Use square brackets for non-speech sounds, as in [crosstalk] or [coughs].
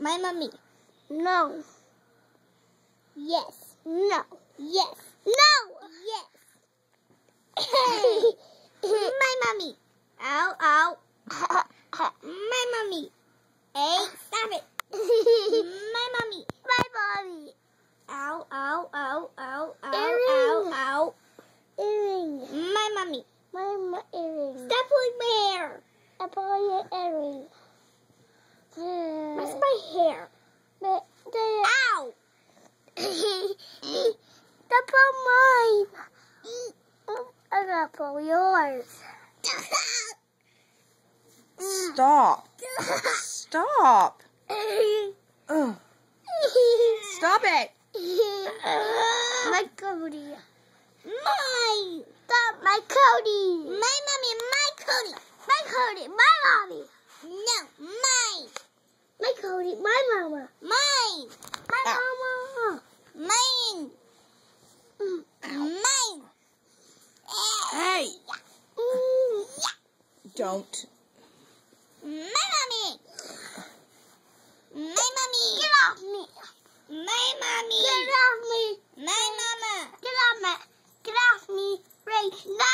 mommy. No. Yes. No. Yes. No. Yes. [coughs] my mommy. Ow, ow. [coughs] My mommy. Hey, stop it. [coughs] My mommy. My mommy. Ow, ow, ow, ow, ow, Earring. ow, Earring. My mommy. My mo- earring. Stop pulling my hair. I pull your earring. Hmm. What's my hair? But the Ow. [laughs] the pull mine. Mm, I'm gonna pull yours. Stop. Stop. Ugh. [laughs] Stop it. my Cody. Mine. Stop my Cody. My mommy, my Cody. My Cody. My mommy will my mama. Mine. My ah. mama. Mine. Mm. Mine. Hey. Mm. Don't. My mommy. My mommy. Get off me. My mommy. Get off me. My mama. Get off me. Get off me right now.